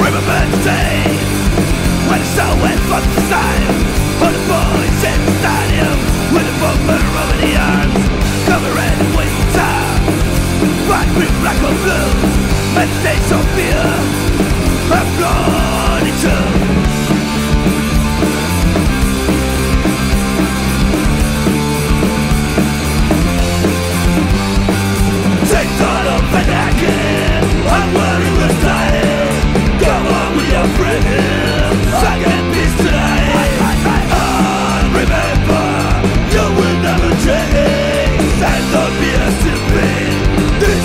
Remember the day. When the sun went from the side Green, black blue And days of fear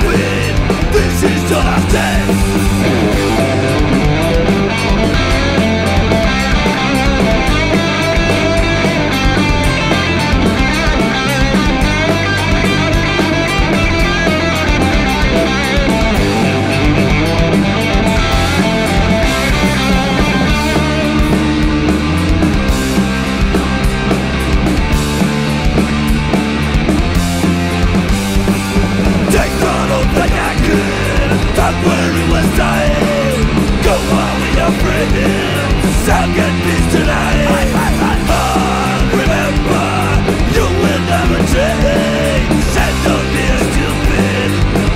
stupid This is your last day where was dying. Go on tonight. And remember You will never change. Be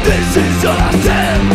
This is your last